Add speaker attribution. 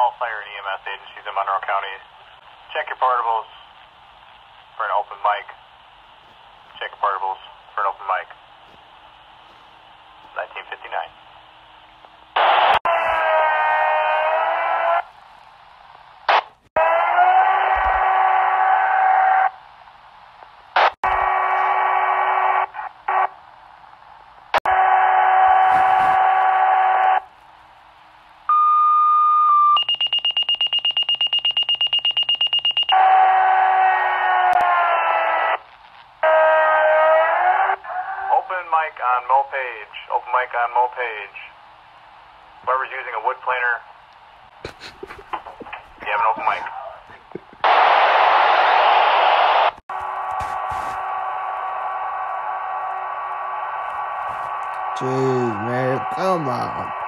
Speaker 1: all fire and EMS agencies in Monroe County. Check your portables for an open mic. Check your portables for an open mic. 1959. Mic on Mo Page. Open mic on Mo Page. Whoever's using a wood planer, you have an open mic.
Speaker 2: Jeez, man, come on.